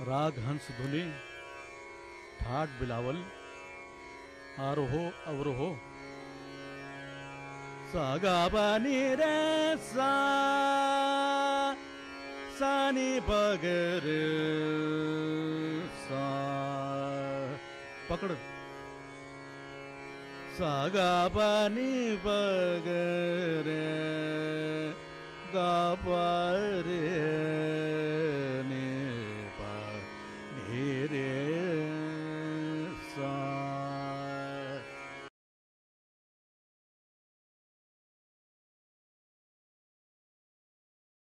राग हंस धुनी ठाट बिलावल, आरोहो अवरोहो। सागा बनी रे सा, सानी बगर सा। पकड़। सागा बनी बगर गा रे